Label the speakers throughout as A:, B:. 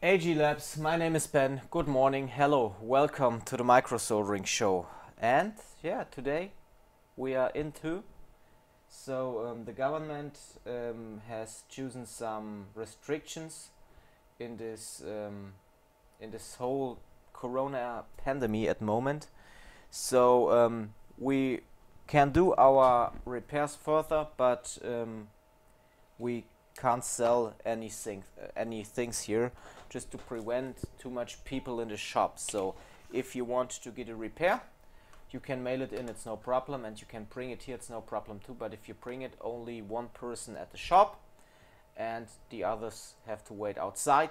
A: AG Labs, my name is Ben. Good morning, hello, welcome to the micro soldering show. And yeah, today we are into. So um, the government um, has chosen some restrictions in this um, in this whole Corona pandemic at the moment. So um, we can do our repairs further, but um, we can't sell anything uh, any things here just to prevent too much people in the shop. So if you want to get a repair you can mail it in it's no problem and you can bring it here it's no problem too. But if you bring it only one person at the shop and the others have to wait outside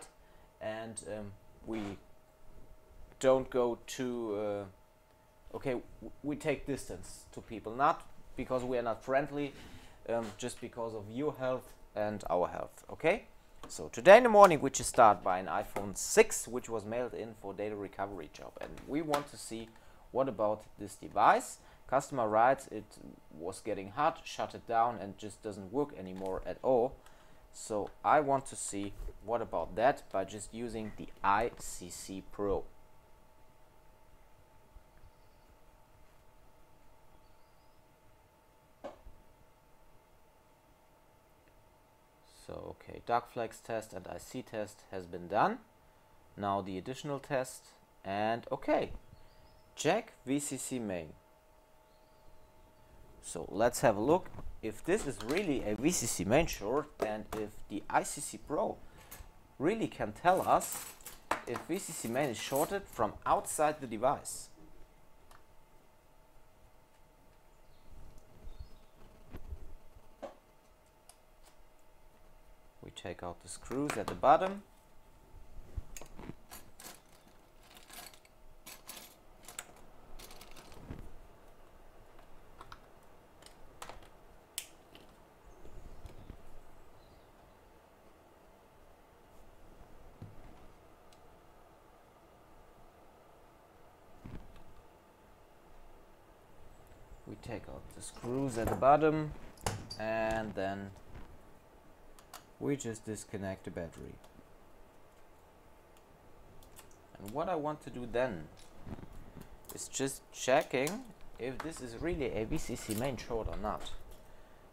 A: and um, we don't go to uh, okay we take distance to people. Not because we are not friendly um, just because of your health and our health. Okay? So today in the morning we just start by an iPhone 6 which was mailed in for data recovery job and we want to see what about this device. Customer writes it was getting hot, shut it down and just doesn't work anymore at all. So I want to see what about that by just using the ICC Pro. So okay, dark flex test and IC test has been done. Now the additional test and okay, check VCC main. So let's have a look if this is really a VCC main short and if the ICC Pro really can tell us if VCC main is shorted from outside the device. We take out the screws at the bottom. We take out the screws at the bottom and then we just disconnect the battery. And what I want to do then is just checking if this is really a VCC main short or not.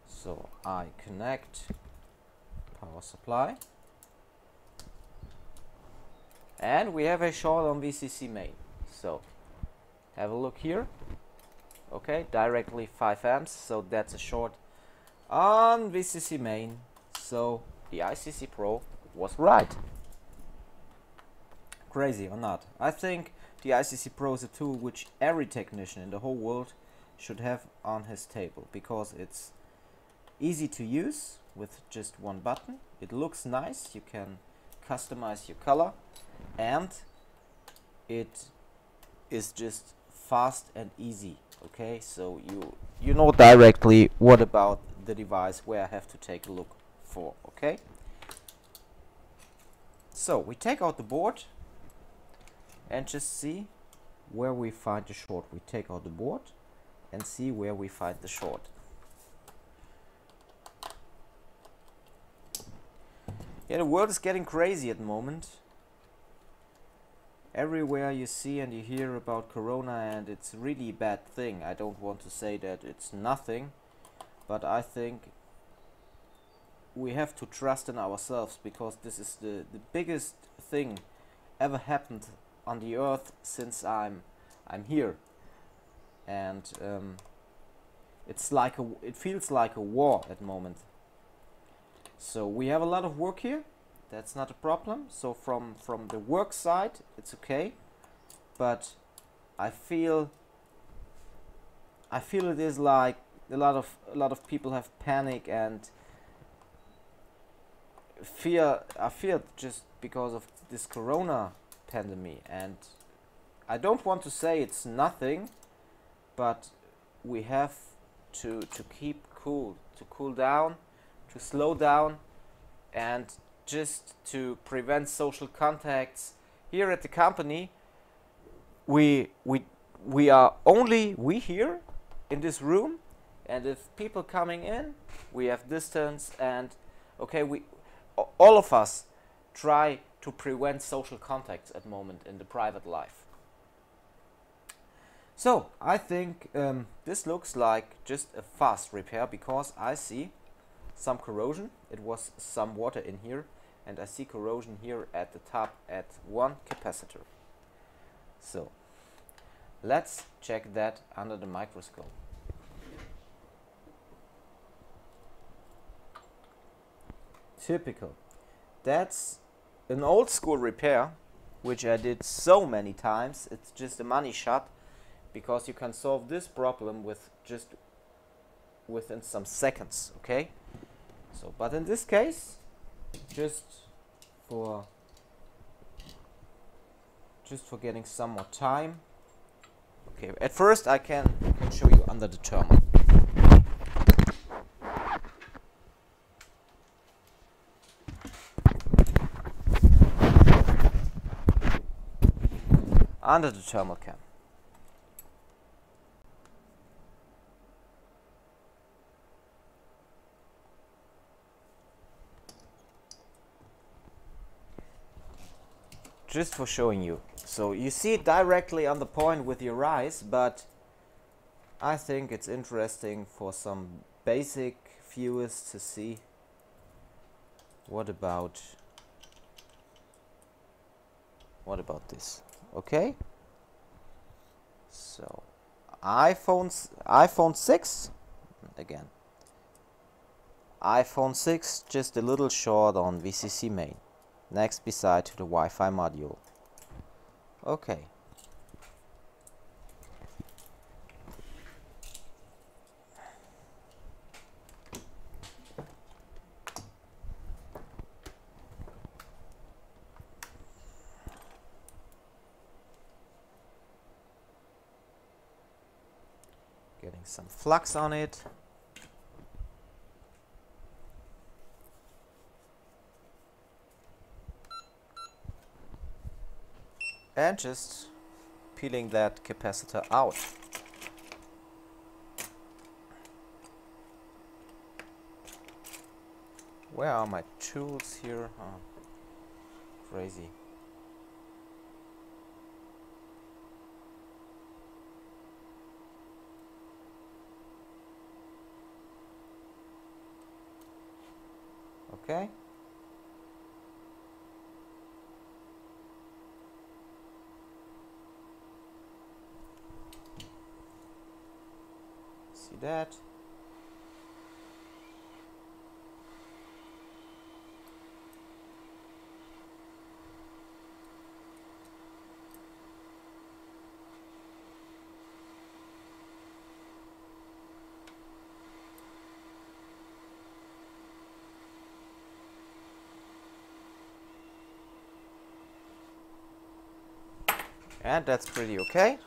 A: So I connect power supply and we have a short on VCC main. So have a look here. Okay, directly 5 amps, so that's a short on VCC main. So the ICC Pro was right. Crazy or not? I think the ICC Pro is a tool which every technician in the whole world should have on his table because it's easy to use with just one button. It looks nice, you can customize your color and it is just fast and easy okay so you you know directly what about the device where I have to take a look okay? So we take out the board and just see where we find the short. We take out the board and see where we find the short. Yeah the world is getting crazy at the moment. Everywhere you see and you hear about corona and it's really bad thing. I don't want to say that it's nothing but i think we have to trust in ourselves because this is the the biggest thing ever happened on the earth since i'm i'm here. And um, it's like a it feels like a war at the moment. So we have a lot of work here. That's not a problem. So from from the work side it's okay. But I feel I feel it is like a lot of a lot of people have panic and fear I fear just because of this corona pandemic and I don't want to say it's nothing but we have to to keep cool to cool down to slow down and just to prevent social contacts. Here at the company we we we are only we here in this room and if people coming in we have distance and okay we all of us try to prevent social contacts at moment in the private life. So I think um, this looks like just a fast repair because I see some corrosion. It was some water in here and I see corrosion here at the top at one capacitor. So let's check that under the microscope. Typical. That's an old school repair which I did so many times. It's just a money shot because you can solve this problem with just within some seconds, okay? So, but in this case, just for just for getting some more time. Okay, at first I can, can show you under the thermal. Under the thermal cam. just for showing you. So you see it directly on the point with your eyes, but I think it's interesting for some basic viewers to see what about what about this okay so iPhones iPhone 6 again iPhone 6 just a little short on VCC main next beside to the Wi-Fi module. Okay. Getting some flux on it. and just peeling that capacitor out. Where are my tools here? Oh, crazy. Okay. see that and that's pretty okay.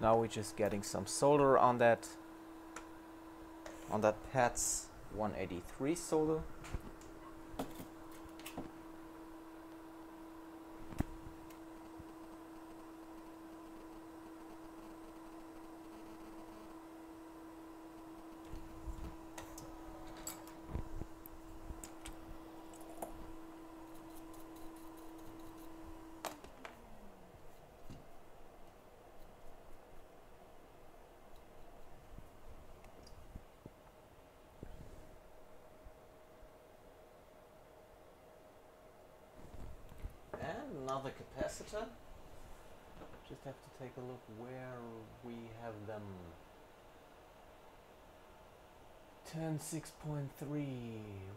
A: Now we're just getting some solder on that on that PATS 183 solder another capacitor. Just have to take a look where we have them. Turn 6.3,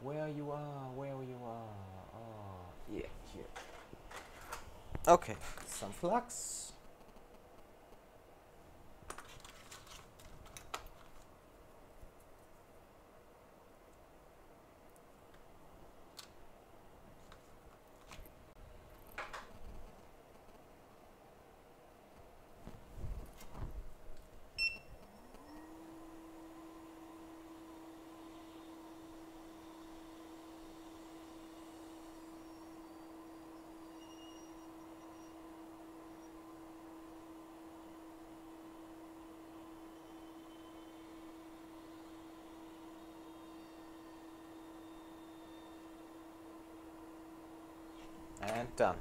A: where you are, where you are. Oh, yeah, here. Okay, some flux. Done.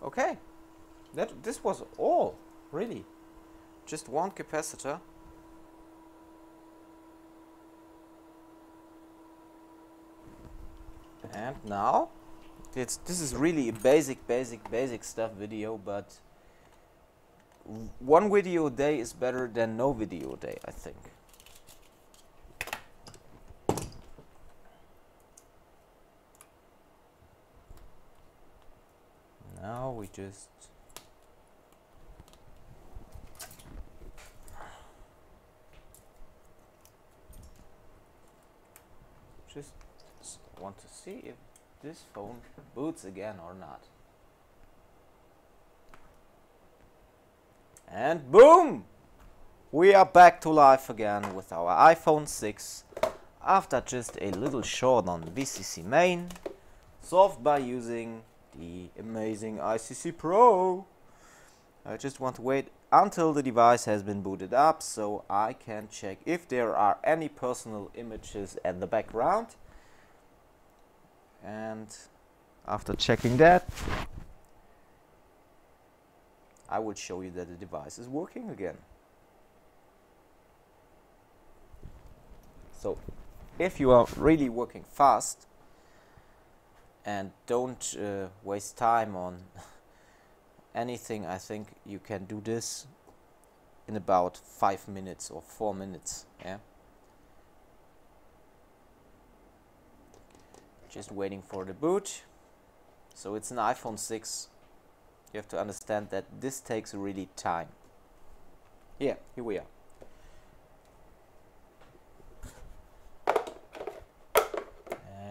A: Okay, that this was all, really. Just one capacitor. And now, it's this is really a basic, basic, basic stuff video, but one video a day is better than no video a day, I think. Now we just just want to see if this phone boots again or not. And boom! We are back to life again with our iPhone 6 after just a little short on VCC main solved by using the amazing ICC Pro. I just want to wait until the device has been booted up so I can check if there are any personal images in the background and after checking that I will show you that the device is working again. So if you are really working fast and don't uh, waste time on anything I think you can do this in about five minutes or four minutes yeah just waiting for the boot. So it's an iPhone 6 you have to understand that this takes really time. Yeah here we are.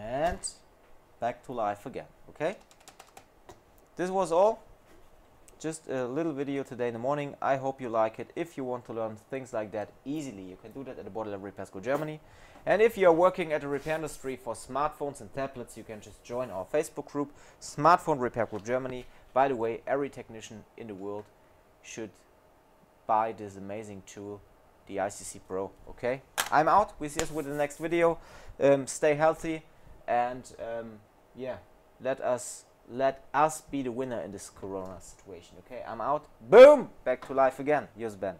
A: And back to life again okay? This was all just a little video today in the morning. I hope you like it. If you want to learn things like that easily you can do that at the Borderline Repair School Germany. And if you're working at a repair industry for smartphones and tablets you can just join our facebook group smartphone repair group germany. By the way every technician in the world should buy this amazing tool the icc pro okay? I'm out. We see us with the next video. Um, stay healthy and um, yeah let us let us be the winner in this corona situation okay? I'm out. Boom! Back to life again. Here's ben